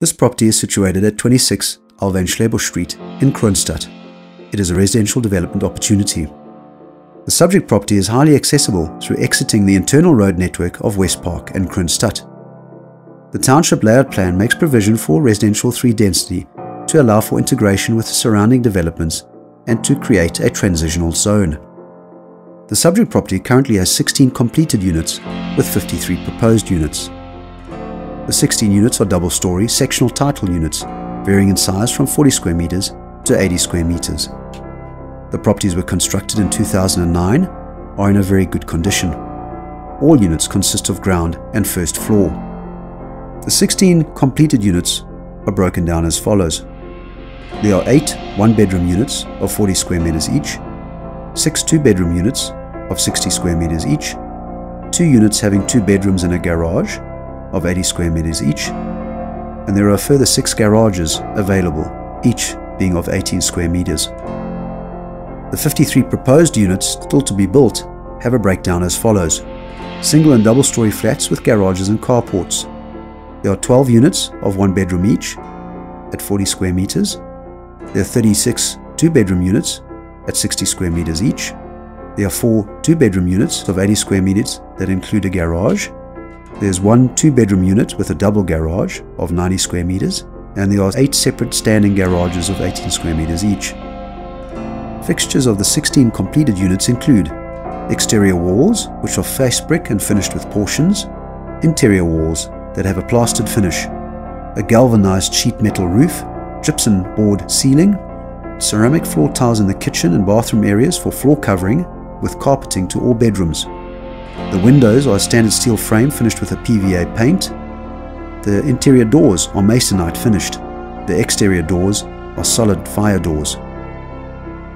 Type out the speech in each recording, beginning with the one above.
This property is situated at 26 Alwyn Street in Kroonstad. It is a residential development opportunity. The subject property is highly accessible through exiting the internal road network of West Park and Kroonstad. The township layout plan makes provision for residential 3 density to allow for integration with surrounding developments and to create a transitional zone. The subject property currently has 16 completed units with 53 proposed units. The 16 units are double story sectional title units, varying in size from 40 square meters to 80 square meters. The properties were constructed in 2009 are in a very good condition. All units consist of ground and first floor. The 16 completed units are broken down as follows. There are 8 one bedroom units of 40 square meters each, 6 two bedroom units of 60 square meters each, 2 units having 2 bedrooms and a garage of 80 square meters each, and there are further 6 garages available, each being of 18 square meters. The 53 proposed units still to be built have a breakdown as follows. Single and double story flats with garages and carports. There are 12 units of one bedroom each at 40 square meters. There are 36 two bedroom units at 60 square meters each. There are four two bedroom units of 80 square meters that include a garage there's one two bedroom unit with a double garage of 90 square meters, and there are eight separate standing garages of 18 square meters each. Fixtures of the 16 completed units include exterior walls, which are face brick and finished with portions, interior walls that have a plastered finish, a galvanized sheet metal roof, gypsum board ceiling, ceramic floor tiles in the kitchen and bathroom areas for floor covering, with carpeting to all bedrooms, the windows are a standard steel frame finished with a PVA paint. The interior doors are masonite finished. The exterior doors are solid fire doors.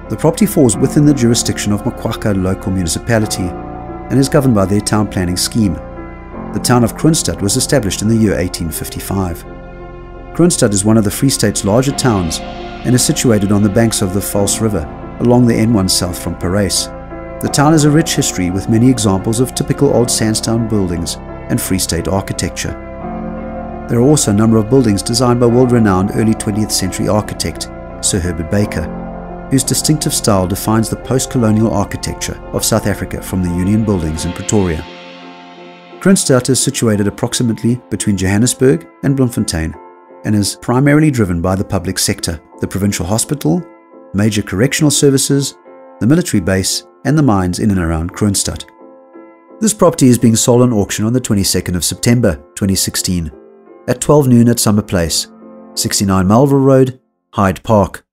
The property falls within the jurisdiction of Moqhaka local municipality and is governed by their town planning scheme. The town of Kroonstad was established in the year 1855. Kroonstad is one of the Free State's larger towns and is situated on the banks of the Vals River along the N1 south from Parys. The town has a rich history with many examples of typical old sandstone buildings and Free State architecture. There are also a number of buildings designed by world-renowned early 20th century architect Sir Herbert Baker, whose distinctive style defines the post-colonial architecture of South Africa from the Union buildings in Pretoria. Kroonstad is situated approximately between Johannesburg and Bloemfontein and is primarily driven by the public sector, the provincial hospital, major correctional services, the military base, and the mines in and around Kroonstad. This property is being sold on auction on the 22nd of September 2016 at 12 noon at Summer Place, 69 Melville Road, Hyde Park.